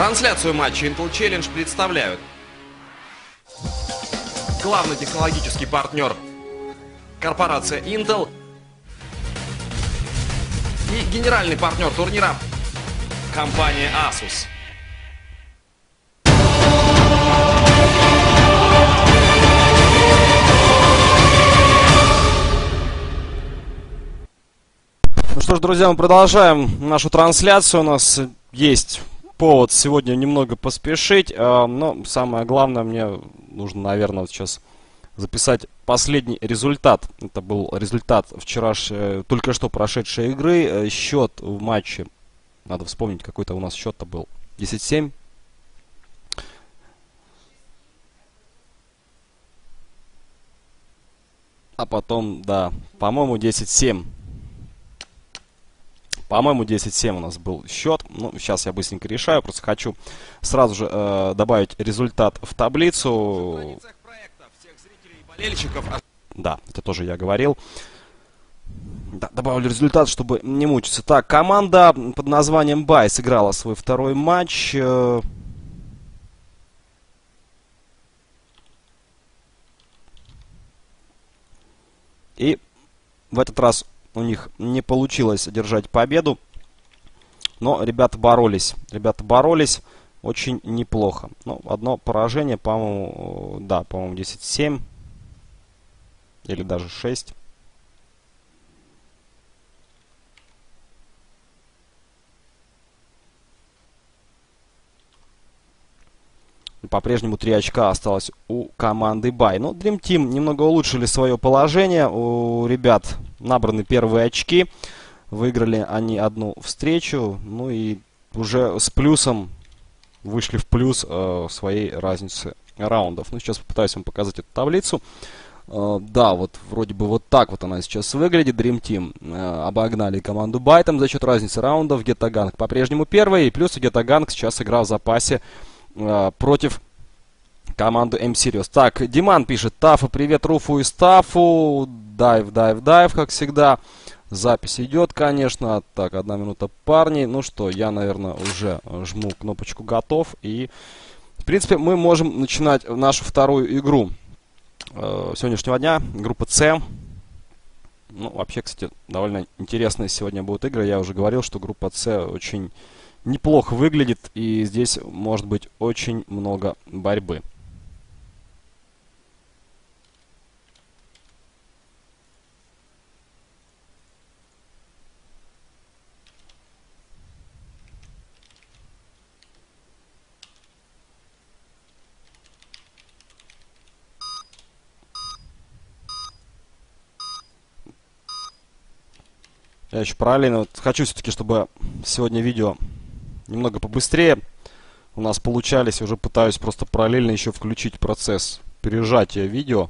Трансляцию матча Intel Challenge представляют главный технологический партнер корпорация Intel и генеральный партнер турнира компания Asus. Ну что ж, друзья, мы продолжаем нашу трансляцию. У нас есть повод сегодня немного поспешить. А, но самое главное, мне нужно, наверное, сейчас записать последний результат. Это был результат вчерашней, только что прошедшей игры. Э, счет в матче, надо вспомнить, какой-то у нас счет-то был. 10-7. А потом, да, по-моему, 10-7. По-моему, 10-7 у нас был счет. Ну, сейчас я быстренько решаю. Просто хочу сразу же э, добавить результат в таблицу. Да, это тоже я говорил. Да, добавлю результат, чтобы не мучиться. Так, команда под названием Бай сыграла свой второй матч. Э, и в этот раз у них не получилось одержать победу. Но ребята боролись. Ребята боролись очень неплохо. Ну, одно поражение, по-моему, да, по-моему, 10-7. Или даже 6. По-прежнему 3 очка осталось у команды Бай. Но Dream Team немного улучшили свое положение. У ребят набраны первые очки. Выиграли они одну встречу. Ну и уже с плюсом вышли в плюс э, своей разницы раундов. Ну, сейчас попытаюсь вам показать эту таблицу. Э, да, вот вроде бы вот так вот она сейчас выглядит. Dream Team э, обогнали команду Байтом за счет разницы раундов. Гетаганг по-прежнему первый. И плюс Гетаганг сейчас играл в запасе э, против команды M-Series. Так, Диман пишет, Тафа, привет Руфу и Стафу. Дайв, дайв, дайв, как всегда. Запись идет, конечно. Так, одна минута, парни. Ну что, я, наверное, уже жму кнопочку «Готов». И, в принципе, мы можем начинать нашу вторую игру э, сегодняшнего дня. Группа С. Ну, вообще, кстати, довольно интересные сегодня будут игры. Я уже говорил, что группа С очень неплохо выглядит. И здесь может быть очень много борьбы. Я еще параллельно вот хочу все-таки, чтобы сегодня видео немного побыстрее у нас получались. Уже пытаюсь просто параллельно еще включить процесс пережатия видео.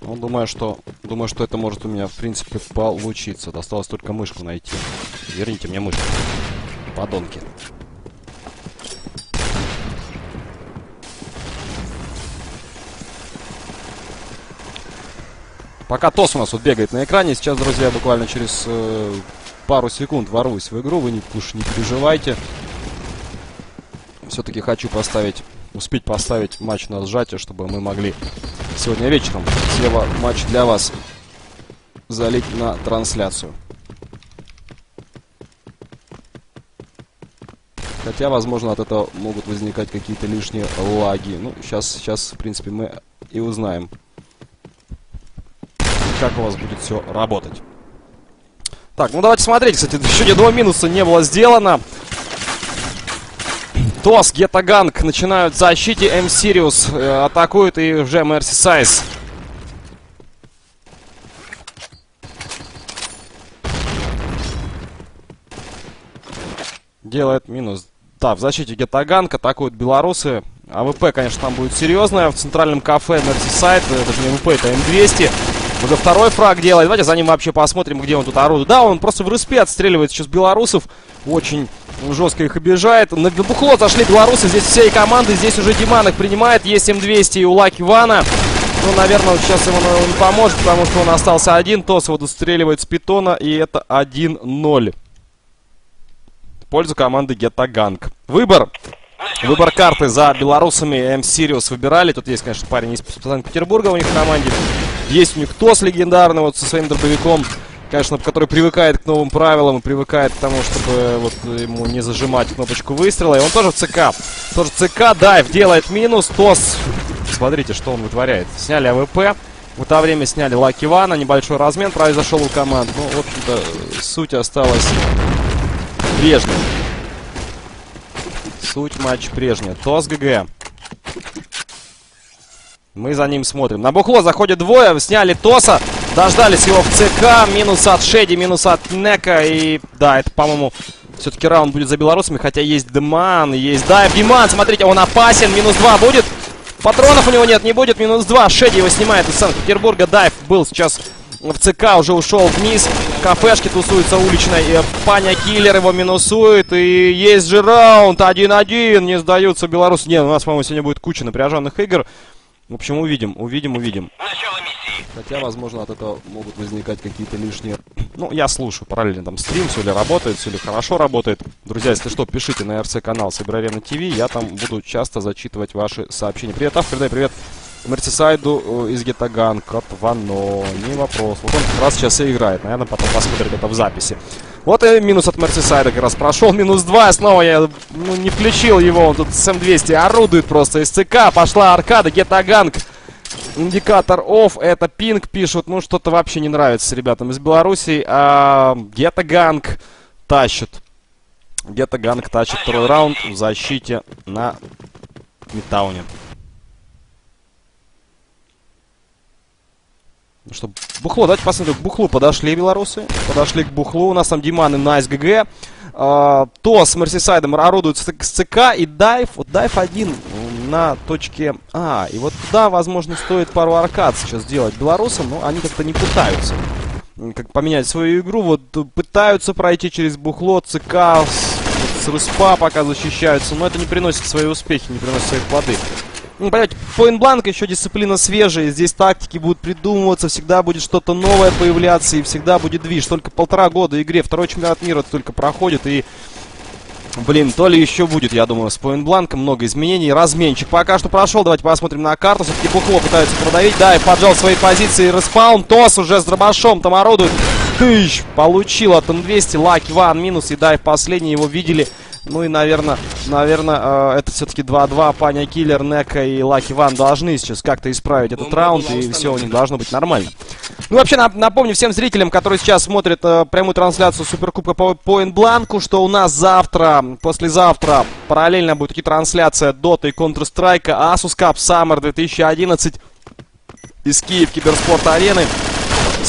Ну, думаю, что, думаю, что это может у меня, в принципе, получиться. Осталось только мышку найти. Верните мне мышку. Подонки. Пока ТОС у нас вот бегает на экране. Сейчас, друзья, буквально через э, пару секунд ворвусь в игру. Вы не, уж не переживайте. Все-таки хочу поставить, успеть поставить матч на сжатие, чтобы мы могли сегодня вечером слева матч для вас залить на трансляцию. Хотя, возможно, от этого могут возникать какие-то лишние лаги. Ну, сейчас, сейчас, в принципе, мы и узнаем как у вас будет все работать. Так, ну давайте смотреть. Кстати, еще ни одного минуса не было сделано. Тос, Гетаганг начинают в защите. М-Сириус э, атакует и уже Мерсисайд. Делает минус. Да, в защите Гетаганг атакуют белорусы. АВП, конечно, там будет серьезная. В центральном кафе Мерсисайд, это же не АВП, это М200. Уже второй фраг делает. Давайте за ним вообще посмотрим, где он тут орудует. Да, он просто в респе отстреливает сейчас белорусов. Очень жестко их обижает. На бухло зашли белорусы. Здесь всей команды. Здесь уже Диман их принимает. Есть М200 и у Лаки Вана. Ну, наверное, вот сейчас ему не поможет, потому что он остался один. Тос его достреливает с питона. И это 1-0. пользу команды Гетаганг. Выбор. Выбор карты за белорусами М-Сириус выбирали. Тут есть, конечно, парень из Санкт-Петербурга у них в команде. Есть у них ТОС легендарный вот со своим дробовиком. Конечно, который привыкает к новым правилам и привыкает к тому, чтобы вот ему не зажимать кнопочку выстрела. И он тоже в ЦК. Тоже ЦК, дайв, делает минус. ТОС, смотрите, что он вытворяет. Сняли АВП. В это время сняли Лаки Вана. Небольшой размен произошел у команд. Ну, в общем-то, суть осталась прежней. Суть матча прежняя. ТОС ГГ. Мы за ним смотрим. На Бухло заходит двое. Сняли ТОСа. Дождались его в ЦК. Минус от Шеди, минус от Нека. И да, это, по-моему, все-таки раунд будет за белорусами. Хотя есть Диман, есть Дайв. Диман, смотрите, он опасен. Минус 2 будет. Патронов у него нет, не будет. Минус 2. Шеди его снимает из Санкт-Петербурга. Дайв был сейчас в ЦК, уже ушел вниз. В кафешке тусуется уличной. Паня Киллер его минусует. И есть же раунд. 1-1. Не сдаются белорусы. Нет, у нас, по-моему, сегодня будет куча напряженных игр. В общем, увидим, увидим, увидим. Хотя, возможно, от этого могут возникать какие-то лишние... Ну, я слушаю параллельно там стрим, все ли работает, все ли хорошо работает. Друзья, если что, пишите на РЦ-канал Сибирарена ТВ, я там буду часто зачитывать ваши сообщения. Привет, Аф, передай привет Мерсисайду э, из Гетаган, от Вано, не вопрос. Вот он как раз сейчас и играет, наверное, потом посмотрит это в записи. Вот и минус от Мерсисайда как раз прошел, минус 2, снова я ну, не включил его, он тут с М200 орудует просто из ЦК, пошла аркада, Гетаганг. Индикатор off, это пинг пишут, ну что-то вообще не нравится ребятам из Беларуси. А Гетаганг тащит. Гетаганг тащит второй раунд в защите на Мидтауне. Ну что, бухло, давайте посмотрим. К бухлу подошли белорусы. Подошли к бухлу. У нас там Диман и Найс GG. А, Тос с Мерсисайдом орудуют с ЦК и Дайв. Вот Дайв один на точке А. И вот туда, возможно, стоит пару аркад сейчас сделать белорусам, но они как-то не пытаются как поменять свою игру. Вот пытаются пройти через бухло, ЦК, с, с Руспа пока защищаются, но это не приносит свои успехи, не приносит свои плоды. Ну, понимаете, поинт-бланк еще дисциплина свежая, здесь тактики будут придумываться, всегда будет что-то новое появляться и всегда будет движ. Только полтора года игре, второй чемпионат мира только проходит и... Блин, то ли еще будет, я думаю, с поинт-бланком много изменений. Разменчик пока что прошел, давайте посмотрим на карту. Все-таки Бухло пытается продавить, да, и поджал свои позиции. Респаун, Тос уже с дробашом там орудует. Тыщ, получил от М200, Лаки Ван минус, и да, и последний его видели ну и, наверное, наверное, э, это все-таки 2-2. Паня Киллер, Нека и Лаки Ван должны сейчас как-то исправить этот раунд, и все у них должно быть нормально. Ну, вообще, напомню всем зрителям, которые сейчас смотрят э, прямую трансляцию Суперкубка по Point Бланку, что у нас завтра, послезавтра, параллельно будет и трансляция Dota и Counter-Strike Asus Cup Summer 2011 из Киев Киберспорт Арены.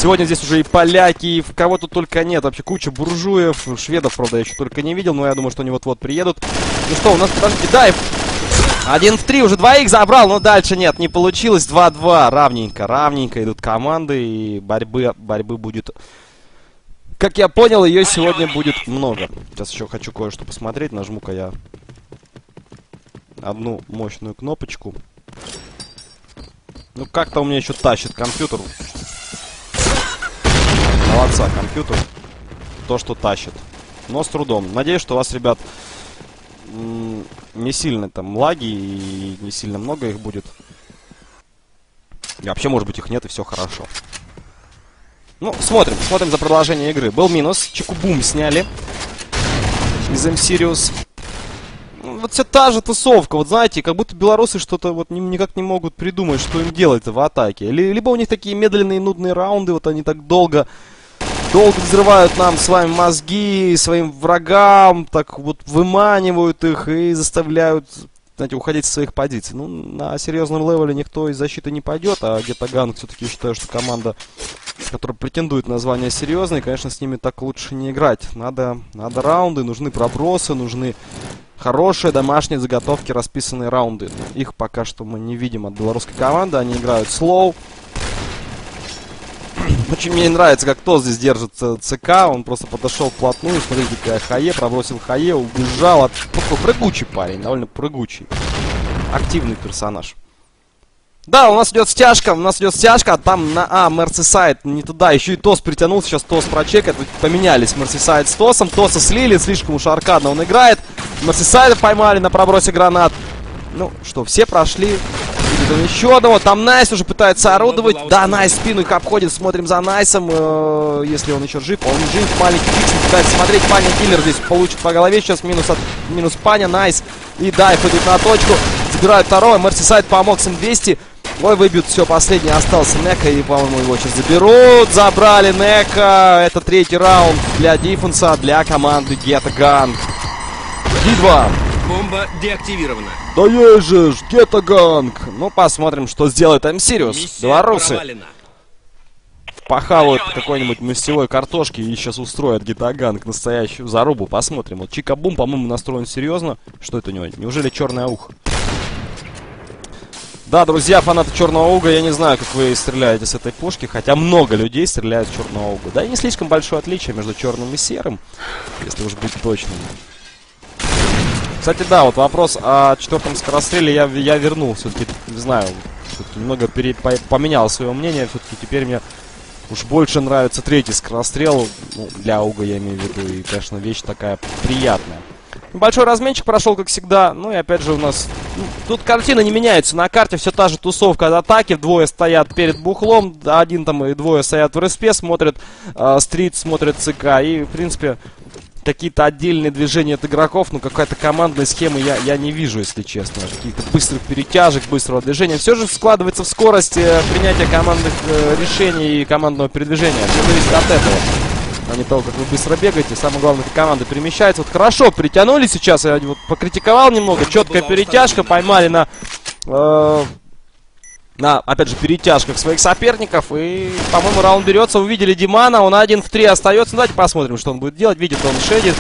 Сегодня здесь уже и поляки, и кого тут только нет. Вообще куча буржуев, шведов, правда, я еще только не видел, но я думаю, что они вот-вот приедут. Ну что, у нас, подождите, да, один в три, уже двоих забрал, но дальше нет, не получилось. 2-2, равненько, равненько идут команды, и борьбы, борьбы будет... Как я понял, ее сегодня будет много. Сейчас еще хочу кое-что посмотреть, нажму-ка я одну мощную кнопочку. Ну, как-то у меня еще тащит компьютер. Молодца, компьютер. То, что тащит. Но с трудом. Надеюсь, что у вас, ребят, не сильно там лаги и не сильно много их будет. И вообще, может быть, их нет и все хорошо. Ну, смотрим. Смотрим за продолжение игры. Был минус. Чикубум сняли. Из M-Sirius. Ну, вот вся та же тусовка. Вот знаете, как будто белорусы что-то вот ни, никак не могут придумать, что им делать в атаке. Либо у них такие медленные нудные раунды, вот они так долго долго взрывают нам с вами мозги, своим врагам, так вот выманивают их и заставляют, знаете, уходить с своих позиций. Ну, на серьезном левеле никто из защиты не пойдет, а Ghetto Gang все-таки считаю, что команда, которая претендует на звание серьезной, конечно, с ними так лучше не играть. Надо, надо раунды, нужны пробросы, нужны хорошие домашние заготовки, расписанные раунды. Их пока что мы не видим от белорусской команды, они играют slow. Очень мне нравится, как кто здесь держит ЦК. Он просто подошел вплотную. Смотрите, какая хае. Пробросил хае, убежал. От... Такой прыгучий парень, довольно прыгучий. Активный персонаж. Да, у нас идет стяжка, у нас идет стяжка, а там на А, Мерсисайд, не туда, еще и ТОС притянул, сейчас ТОС прочекает, поменялись Мерсисайд с ТОСом, ТОСа слили, слишком уж аркадно он играет, Мерсисайда поймали на пробросе гранат. Ну, что, все прошли, еще одного, там Найс уже пытается орудовать, да, Найс спину их обходит, смотрим за Найсом, э, если он еще жив, он жив, маленький Диксон пытается смотреть, Паня Киллер здесь получит по голове, сейчас минус, от, минус Паня, Найс и Дайв идут на точку, забирают второго, Мерсисайд помог с М200, Ой, выбьют все, последний остался Нека, и, по-моему, его сейчас заберут. Забрали Нека. Это третий раунд для defense а, для команды Ghetto Gang. Ди-2. Бомба деактивирована. Да же, Ghetto Gang. Ну, посмотрим, что сделает Mserious. Миссия Белорусы провалена. похавают какой-нибудь мастевой картошки и сейчас устроят Ghetto Gang настоящую зарубу. Посмотрим. Вот Чикабум, по-моему, настроен серьезно. Что это у него? Неужели черное AUG о? Да, друзья, фанаты Черного AUG а, я не знаю, как вы стреляете с этой пушки, хотя много людей стреляют с Черного AUG а. Да и не слишком большое отличие между черным и серым, если уж быть точным. Кстати, да, вот вопрос о четвертом скоростреле я, я вернул, все-таки, не знаю, все-таки немного поменял свое мнение, все-таки теперь мне уж больше нравится третий скорострел, ну, для Уга я имею в виду, и, конечно, вещь такая приятная. Небольшой разменчик прошел, как всегда. Ну и опять же у нас... ну, тут картина не меняется. На карте все та же тусовка от атаки. Двое стоят перед бухлом. Один там и двое стоят в РСП, смотрят э, стрит, смотрят ЦК. И, в принципе, какие-то отдельные движения от игроков, ну какая-то командной схемы я, я не вижу, если честно. Каких-то быстрых перетяжек, быстрого движения. Все же складывается в скорость э, принятия командных э, решений и командного передвижения. Все зависит от этого а не того, как вы быстро бегаете. Самое главное, как команда перемещается. Вот хорошо, притянули сейчас. Я вот покритиковал немного. Четкая перетяжка. Поймали на... э, на, опять же, перетяжках своих соперников. И, по-моему, раунд берется. Увидели Димана. Он один в три остается. Ну, давайте посмотрим, что он будет делать. Видит он Шеди,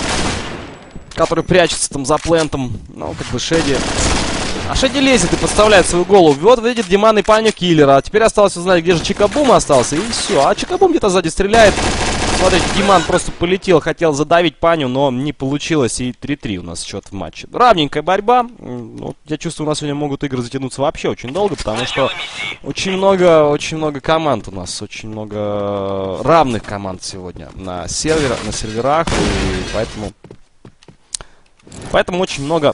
который прячется там за плентом. Ну, как бы Шеди... А Шеди лезет и подставляет свою голову. Вот видит Диман и Паню Киллера. А теперь осталось узнать, где же Чикабум остался. И все. А Чикабум где-то сзади стреляет. Смотрите, Диман просто полетел, хотел задавить Паню, но не получилось. И 3-3 у нас счет в матче. Равненькая борьба. Вот, я чувствую, у нас сегодня могут игры затянуться вообще очень долго, потому что очень много, очень много команд у нас. Очень много равных команд сегодня на, сервера, на серверах. И поэтому... Поэтому очень много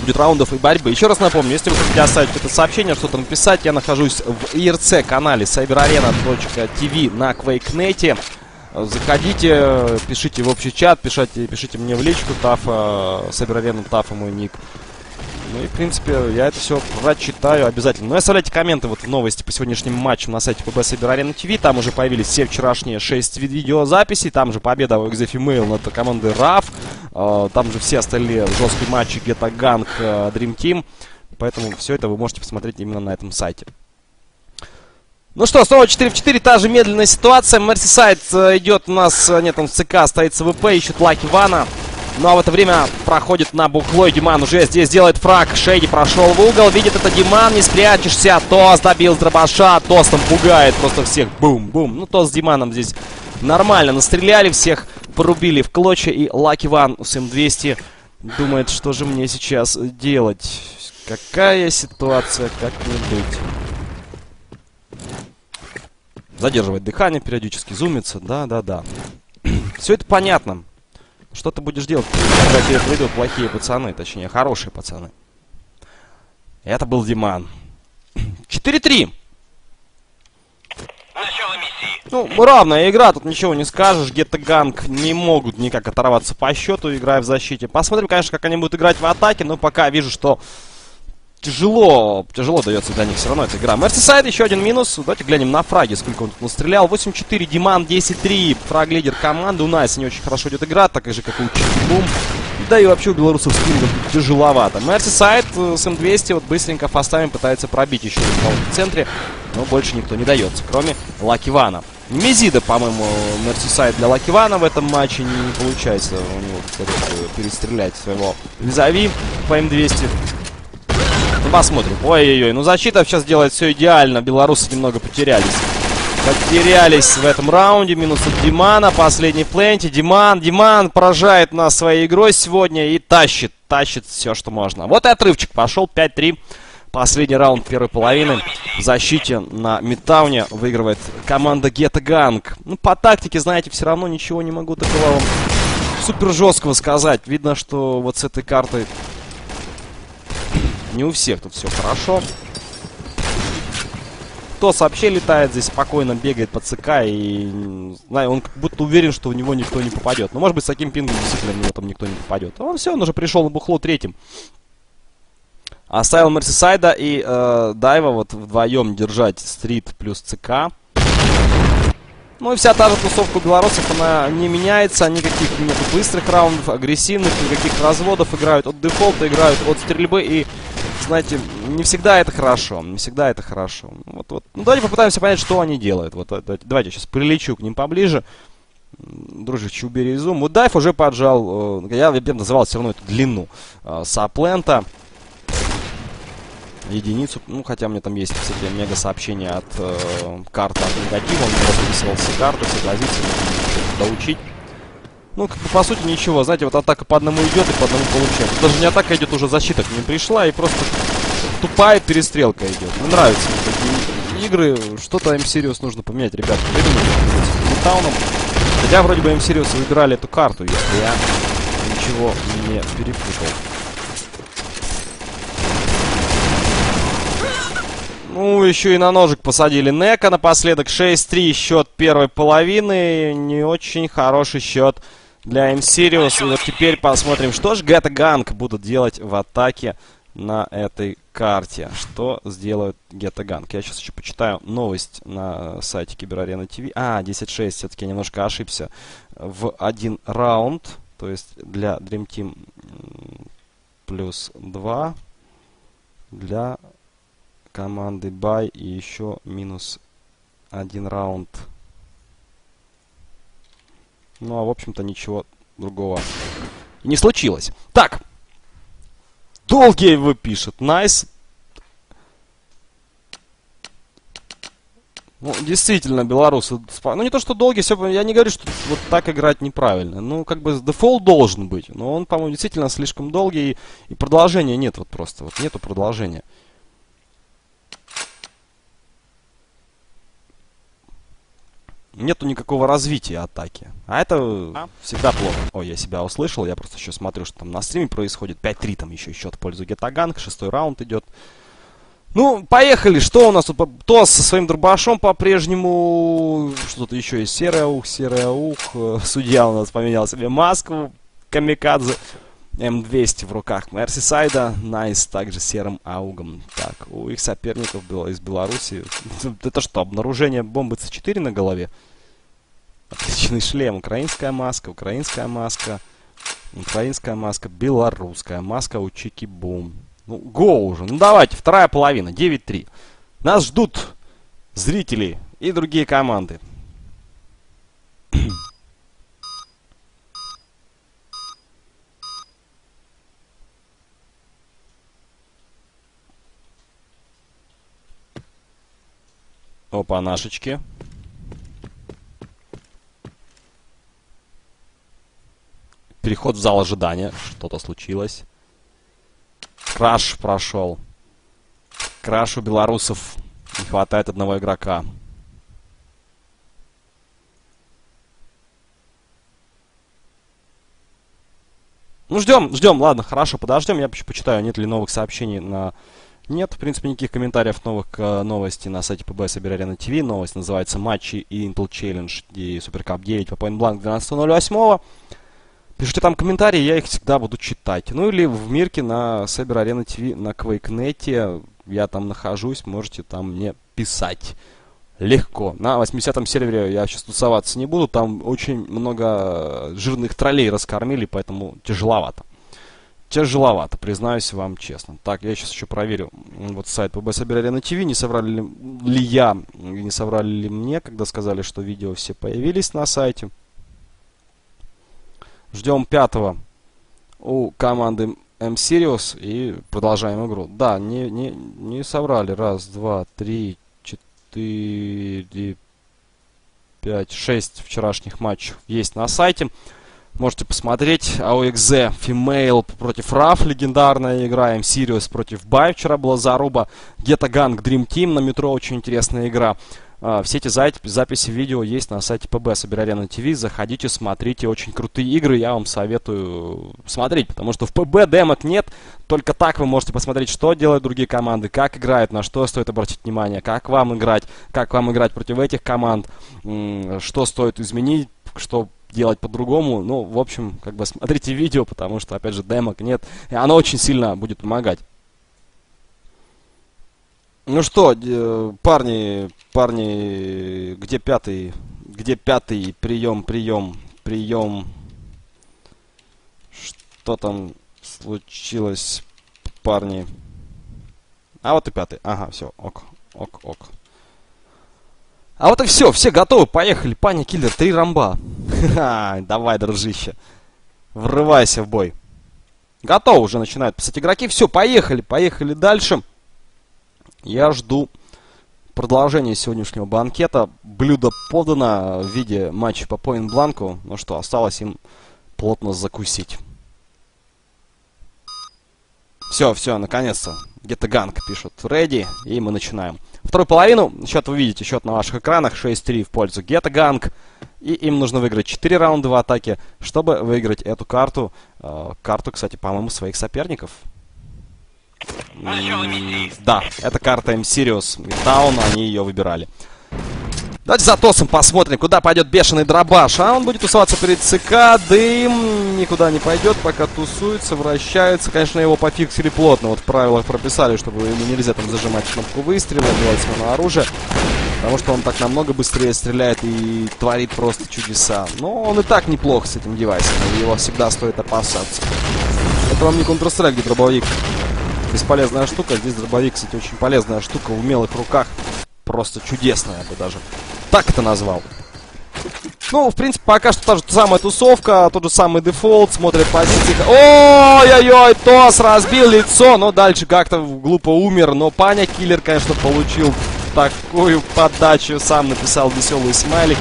будет раундов и борьбы. Еще раз напомню, если вы хотите оставить это сообщение, что-то написать, я нахожусь в IRC канале cyberarena.tv на QuakeNet. Заходите, пишите в общий чат, пишите, пишите мне в личку Тафа, Cyberarena Тафа мой ник. Ну и, в принципе, я это все прочитаю обязательно. Ну и оставляйте комменты вот в новости по сегодняшним матчам на сайте ПБ Cyber Arena TV. Там уже появились все вчерашние 6 ви- видеозаписей. Там же победа у XF Mail над командой RAF. Э, Там же все остальные жесткие матчи Ghetto Gang, э, Dream Team. Поэтому все это вы можете посмотреть именно на этом сайте. Ну что, снова 4 в 4, та же медленная ситуация. Мерсисайд э, идет у нас, э, нет, он в ЦК, стоит СВП, ищет Lucky One а. Ну а в это время проходит на бухлой Диман уже здесь делает фраг. Шейди прошел в угол, видит это Диман, не спрячешься. Тос добил дробаша, Тос там пугает просто всех. Бум-бум. Ну Тос с Диманом здесь нормально настреляли, всех порубили в клочья. И Лаки Ван с М200 думает, что же мне сейчас делать. Какая ситуация, как мне быть. Задерживает дыхание периодически, зумится. Да-да-да. Все это понятно. Что ты будешь делать, когда тебе придут плохие пацаны, точнее, хорошие пацаны? Это был Диман. 4-3. Начало миссии. Ну, равная игра, тут ничего не скажешь. Гетто Ганг не могут никак оторваться по счету, играя в защите. Посмотрим, конечно, как они будут играть в атаке, но пока вижу, что тяжело, тяжело дается для них все равно эта игра. Мерсисайд, еще один минус. Давайте глянем на фраги, сколько он тут настрелял. 8-4, Диман 10-3, фраг-лидер команды. У Найса не очень хорошо идет игра, так же, как у Чикибум. Да и вообще у белорусов с пингом тяжеловато. Мерсисайд с М200 вот быстренько фастами пытается пробить еще в центре, но больше никто не дается, кроме Lucky One а. Мезида, по-моему, Мерсисайд для Lucky One а в этом матче не, не получается у него перестрелять своего визави по М200. Ну, посмотрим. Ой-ой-ой, ну защита сейчас делает все идеально. Белорусы немного потерялись. Потерялись в этом раунде. Минус от Димана. Последний plant ит. Диман, Диман поражает нас своей игрой сегодня и тащит, тащит все, что можно. Вот и отрывчик пошел. 5-3 Последний раунд первой половины. В защите на Мидтауне выигрывает команда Гетта Ганг. Ну, по тактике, знаете, все равно ничего не могу такого вам супер жесткого сказать. Видно, что вот с этой картой не у всех тут все хорошо. Тос вообще летает здесь спокойно, бегает по ЦК и, знаю, он как будто уверен, что в него никто не попадет. Но, может быть, с таким пингом действительно в него там никто не попадет. А он все, он уже пришел на бухло третьим. Оставил Мерсисайда и э, Дайва вот вдвоем держать стрит плюс ЦК. Ну и вся та же тусовка у белорусов, она не меняется, никаких нет быстрых раундов, агрессивных, никаких разводов, играют от дефолта, играют от стрельбы и знаете, не всегда это хорошо. Не всегда это хорошо. Вот, вот. Ну, давайте попытаемся понять, что они делают. Вот, давайте, давайте сейчас прилечу к ним поближе. Дружище, убери зум. Вот Дайв уже поджал, э, я, я называл все равно эту длину э, Саплента. Единицу, ну, хотя у меня там есть всякие мега сообщения от э, карты от негатива. Он просто выписывал все карты, нужно доучить. Ну, как бы, по сути, ничего. Знаете, вот атака по одному идет и по одному получается. Даже не атака идет, уже защита к ним пришла, и просто тупая перестрелка идет. Мне нравятся такие игры. Что-то им Сириус нужно поменять, ребят. Придумайте Тауном. Хотя вроде бы им Сириус выбирали эту карту, если я ничего не перепутал. Ну, еще и на ножик посадили Нека напоследок. 6-3 счет первой половины. Не очень хороший счет для. И вот теперь посмотрим, что же Ghetto Gang будут делать в атаке на этой карте. Что сделают Ghetto Gang? Я сейчас еще почитаю новость на сайте Cyber Arena TV. А, 10-6, все-таки немножко ошибся. В один раунд, то есть для Dream Team плюс 2, для команды Бай и еще минус один раунд ну, а, в общем-то, ничего другого не случилось. Так. Долгий вы пишет. Найс. Nice. Ну, действительно, белорусы... Ну, не то, что долгий, все... Я не говорю, что вот так играть неправильно. Ну, как бы дефолт должен быть. Но он, по-моему, действительно слишком долгий. И, и продолжения нет вот просто. Вот нету продолжения. Нету никакого развития атаки. А это а? всегда плохо. Ой, я себя услышал, я просто еще смотрю, что там на стриме происходит. 5-3 там еще счет в пользу Гетаганг, шестой раунд идет. Ну, поехали, что у нас тут? Тос со своим дробашом по-прежнему. Что-то еще есть. Серый AUG, серый AUG. Судья у нас поменял себе маску. Камикадзе. М200 в руках Мерсисайда. Найс также с серым AUG ом. Так, у их соперников было из Беларуси. Это что, обнаружение бомбы С4 на голове? Отличный шлем. Украинская маска, украинская маска. Украинская маска, белорусская маска у Чики Бум. Ну, го уже. Ну, давайте, вторая половина, 9-3. Нас ждут зрители и другие команды. Опа, нашечки. Переход в зал ожидания. Что-то случилось. Краш прошел. Краш у белорусов. Не хватает одного игрока. Ну, ждем, ждем. Ладно, хорошо, подождем. Я почитаю, нет ли новых сообщений на нет, в принципе, никаких комментариев новых к э, новости на сайте PB Собер Арена ТВ. Новость называется «Матчи и Intel Challenge и Суперкап 9 по Point Blank 12.08». Пишите там комментарии, я их всегда буду читать. Ну или в Мирке на Cyber Arena TV на QuakeNet. Я там нахожусь, можете там мне писать. Легко. На 80-м сервере я сейчас тусоваться не буду. Там очень много жирных троллей раскормили, поэтому тяжеловато. Тяжеловато, признаюсь вам честно. Так, я сейчас еще проверю вот сайт ПБ Собирали на ТВ. Не соврали ли, я, не соврали ли мне, когда сказали, что видео все появились на сайте. Ждем пятого у команды M-Series и продолжаем игру. Да, не, не, не соврали. Раз, два, три, четыре, пять, шесть вчерашних матчей есть на сайте. Можете посмотреть. AOXZ Female против RAF, легендарная игра. M Sirius против Бай. Вчера была заруба. Гетто Ганг Dream Team на метро. Очень интересная игра. А, все эти записи, видео есть на сайте ПБ Собер Арена ТВ. Заходите, смотрите. Очень крутые игры. Я вам советую смотреть, потому что в ПБ демок нет. Только так вы можете посмотреть, что делают другие команды, как играют, на что стоит обратить внимание, как вам играть, как вам играть против этих команд, что стоит изменить, что делать по-другому. Ну, в общем, как бы смотрите видео, потому что, опять же, демок нет. И оно очень сильно будет помогать. Ну что, парни, парни, где пятый? Где пятый? Прием, прием, прием. Что там случилось, парни? А вот и пятый. Ага, все, ок, ок, ок. А вот и все, все готовы, поехали, паня киллер, три рамба. Давай, дружище. Врывайся в бой. Готово уже начинают писать игроки. Все, поехали, поехали дальше. Я жду продолжения сегодняшнего банкета. Блюдо подано в виде матча по поинт-бланку. Ну что, осталось им плотно закусить. Все, все, наконец-то. Где-то ганг пишут. Ready. И мы начинаем. Вторую половину, счет вы видите, счет на ваших экранах, 6-3 в пользу Гетаганг. И им нужно выиграть 4 раунда в атаке, чтобы выиграть эту карту. Э, карту, кстати, по-моему, своих соперников. Да, это карта M-Sirius Midtown, они ее выбирали. Давайте за Тосом посмотрим, куда пойдет бешеный дробаш. А он будет тусоваться перед ЦК. Дым никуда не пойдет, пока тусуется, вращается. Конечно, его пофиксили плотно. Вот в правилах прописали, чтобы ему нельзя там зажимать кнопку выстрела, делать смену оружия. Потому что он так намного быстрее стреляет и творит просто чудеса. Но он и так неплохо с этим девайсом. Его всегда стоит опасаться. Это вам не Counter-Strike, где дробовик. Бесполезная штука. Здесь дробовик, кстати, очень полезная штука в умелых руках. Просто чудесная, бы даже так это назвал. Ну, в принципе, пока что та же самая тусовка, тот же самый дефолт, смотрит позиции. Ой-ой-ой, Тос разбил лицо, но дальше как-то глупо умер. Но Паня Киллер, конечно, получил такую подачу, сам написал веселый смайлик.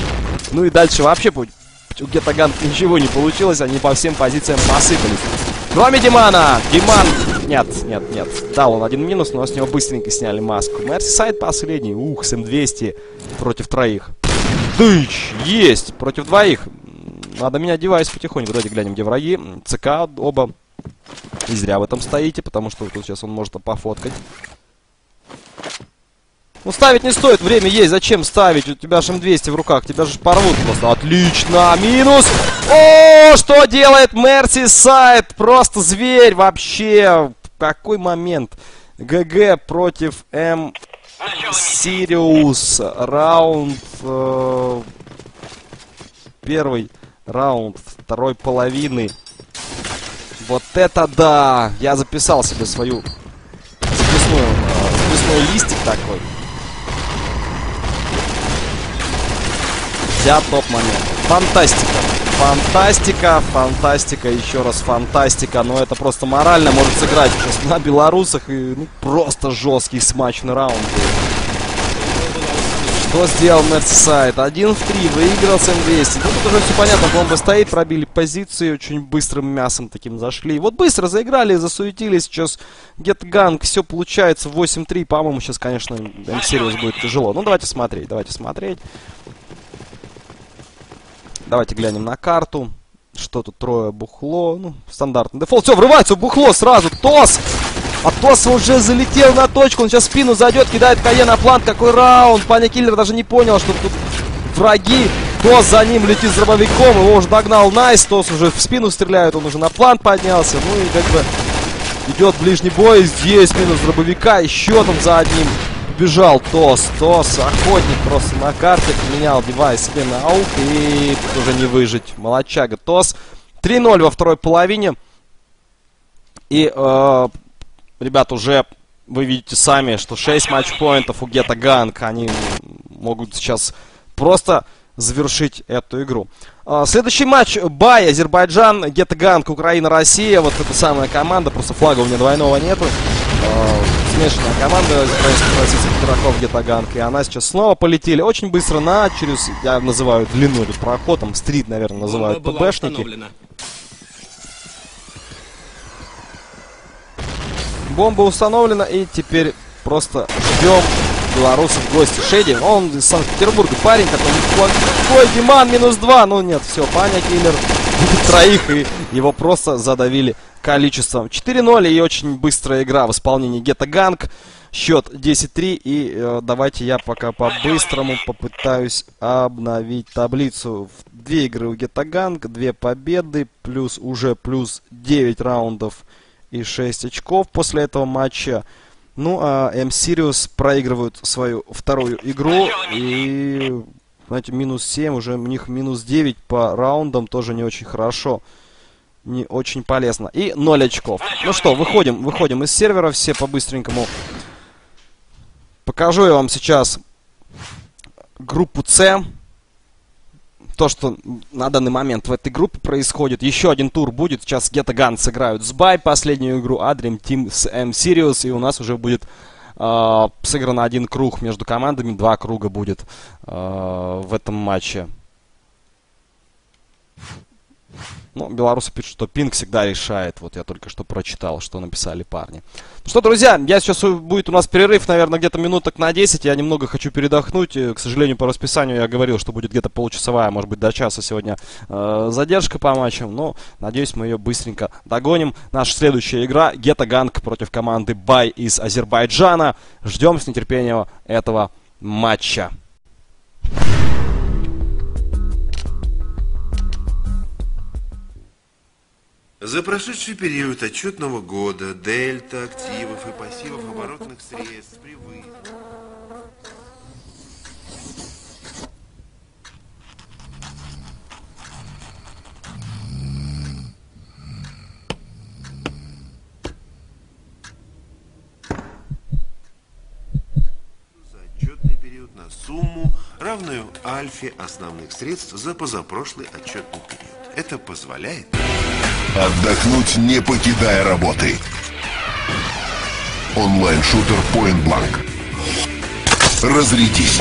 Ну и дальше вообще у Гетаган ничего не получилось, они по всем позициям посыпались. Кроме Димана! Диман... Нет, нет, нет. Дал он один минус, но с него быстренько сняли маску. Мерсисайд последний. Ух, с М200 против троих. Тыч! Есть! Против двоих. Надо менять девайс потихоньку. Давайте глянем, где враги. ЦК оба. И зря в этом стоите, потому что тут сейчас он может пофоткать. Ну, ставить не стоит, время есть. Зачем ставить? У тебя же М200 в руках, тебя же порвут просто. Отлично, минус. О, что делает Мерсисайд? Просто зверь вообще. Какой момент. GG против M... serious. Раунд... Э, первый раунд второй половины. Вот это да! Я записал себе свою записную, э, записной листик такой. Вся топ-момент. Фантастика. Фантастика, фантастика, еще раз фантастика. Но это просто морально может сыграть сейчас на белорусах. И ну, просто жесткий смачный раунд. Что сделал Мерсисайд? Один в три, выиграл с М200. Ну, тут уже все понятно, бомба стоит, пробили позиции, очень быстрым мясом таким зашли. Вот быстро заиграли, засуетились, сейчас Ghetto Gang, все получается, 8-3, по-моему, сейчас, конечно, Mserious будет тяжело. Ну, давайте смотреть, давайте смотреть. Давайте глянем на карту. Что тут трое бухло. Ну, стандартный дефолт. Все, врывается бухло сразу. ТОС! А ТОС уже залетел на точку. Он сейчас спину зайдет, кидает КЕ на plant. Какой раунд. Паня Киллер даже не понял, что тут враги. ТОС за ним летит с дробовиком. Его уже догнал Найс. ТОС уже в спину стреляет. Он уже на plant поднялся. Ну и как бы идет ближний бой. Здесь минус дробовика. Еще там за одним убежал Тос. Тос, охотник просто на карте поменял девайс себе на AUG. И тут уже не выжить. Молодчага Тос. 3-0 во второй половине. И, э, ребят, уже вы видите сами, что 6 матчпоинтов у Гета Ганг. Они могут сейчас просто завершить эту игру. Uh, следующий матч Бай, Азербайджан, Гетаганг, Украина, Россия. Вот эта самая команда, просто флага у меня двойного нету. Uh, смешанная команда украинских российских игроков Гетаганг. И она сейчас снова полетели очень быстро на через, я называю длину этот проход, там стрит, наверное, называют ПБшники. Бомба установлена и теперь просто ждем белорусов в гости. Shady, он из Санкт-Петербурга, парень такой неплохой, Диман, минус два. Ну нет, все, Painkiller троих и его просто задавили количеством. 4-0 и очень быстрая игра в исполнении Ghetto Gang. Счет 10-3 и э, давайте я пока по-быстрому попытаюсь обновить таблицу. Две игры у Ghetto Gang, две победы, плюс уже плюс 9 раундов и 6 очков после этого матча. Ну, а Mserious проигрывают свою вторую игру. И, знаете, минус 7, уже у них минус 9 по раундам, тоже не очень хорошо. Не очень полезно. И 0 очков. Ну что, выходим, выходим из сервера все по-быстренькому. Покажу я вам сейчас группу С то, что на данный момент в этой группе происходит. Еще один тур будет. Сейчас Geta Gun сыграют с Бай последнюю игру, а Team с Mserious. И у нас уже будет э, сыгран один круг между командами. Два круга будет э, в этом матче. Ну, белорусы пишут, что пинг всегда решает. Вот я только что прочитал, что написали парни. Ну что, друзья, я сейчас у- будет у нас перерыв, наверное, где-то минуток на 10. Я немного хочу передохнуть. Э, К сожалению, по расписанию я говорил, что будет где-то получасовая, может быть, до часа сегодня э, задержка по матчам. Но, надеюсь, мы ее быстренько догоним. Наша следующая игра Гета Ганг против команды Бай из Азербайджана. Ждем с нетерпением этого матча. За прошедший период отчетного года дельта активов и пассивов оборотных средств превысила. за отчетный период на сумму, равную альфе основных средств за позапрошлый отчетный период. Это позволяет Отдохнуть, не покидая работы. Онлайн-шутер Point Blank. Разрядись.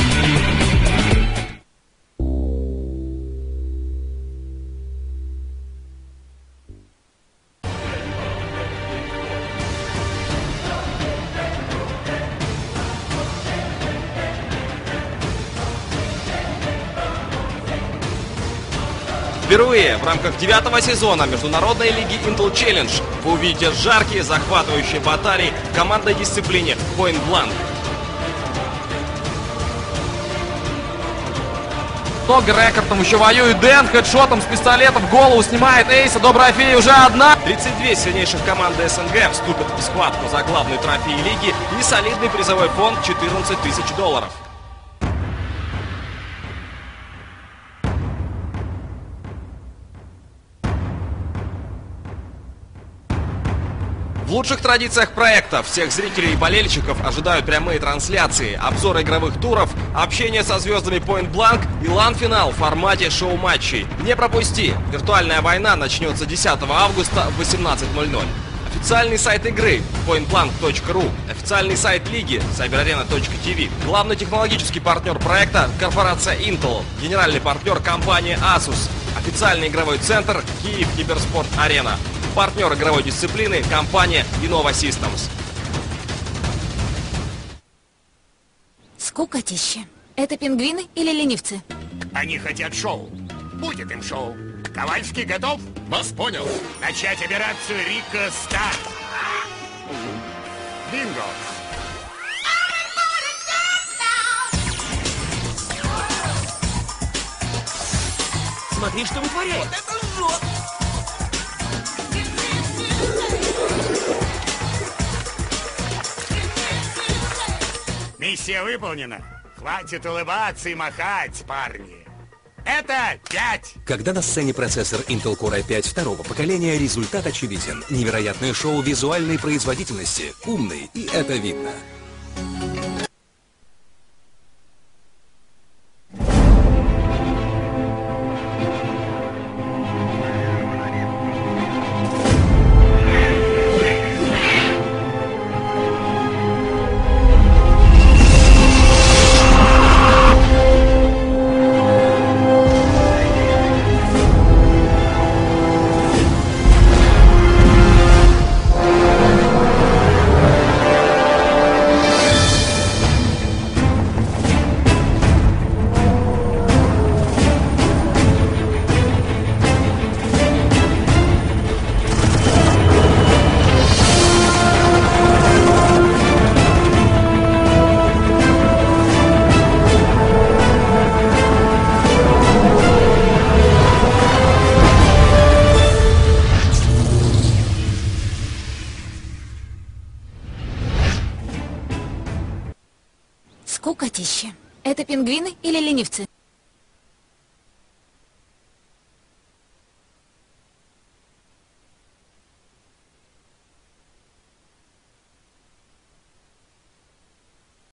Впервые в рамках девятого сезона Международной лиги Intel Challenge вы увидите жаркие, захватывающие баталии в командной дисциплине Point Blank. Но Грекер там еще воюет. Дэн хедшотом с пистолета в голову снимает Эйса. Добрая фея уже одна. 32 сильнейших команды СНГ вступят в схватку за главную трофей лиги и солидный призовой фонд 14 тысяч долларов. В лучших традициях проекта всех зрителей и болельщиков ожидают прямые трансляции, обзор игровых туров, общение со звездами Point Blank и лан-финал в формате шоу-матчей. Не пропусти! Виртуальная война начнется 10 августа в 18.00. Официальный сайт игры pointblank.ru, официальный сайт лиги cyberarena.tv, главный технологический партнер проекта корпорация Intel, генеральный партнер компания Asus, официальный игровой центр Киев Киберспорт Арена, партнер игровой дисциплины компания Innova Systems. Скукотища. Это пингвины или ленивцы? Они хотят шоу. Будет им шоу. Ковальский готов? Вас понял. Начать операцию Рика Старт. Бинго. Смотри, что вытворяет. Миссия выполнена. Хватит улыбаться и махать, парни. Это пять. Когда на сцене процессор Intel Core i5 второго поколения, результат очевиден. Невероятное шоу визуальной производительности. Умный, и это видно.